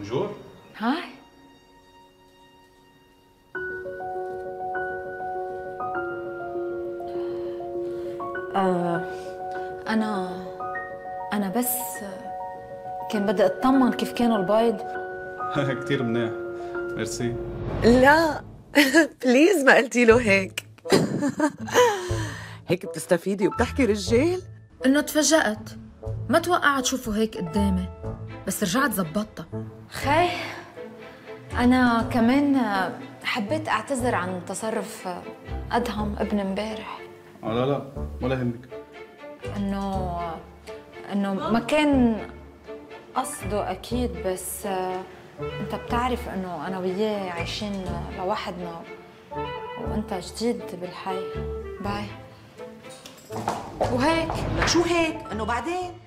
bonjour هاي آه أنا أنا بس كان بدي أطمن كيف كان البيض. كثير منيح. ميرسي لا please ما قلتي له هيك. هيك بتستفيدي وبتحكي رجال؟ إنه تفاجأت. ما توقعت شوفه هيك قدامي بس رجعت زبطتها. خي أنا كمان حبيت أعتذر عن تصرف أدهم ابن امبارح. آه لا لا ولا يهمك. إنه إنه ما كان قصده أكيد بس أنت بتعرف إنه أنا وياه عايشين لوحدنا وأنت جديد بالحي. باي. وهيك؟ شو هيك؟ إنه بعدين؟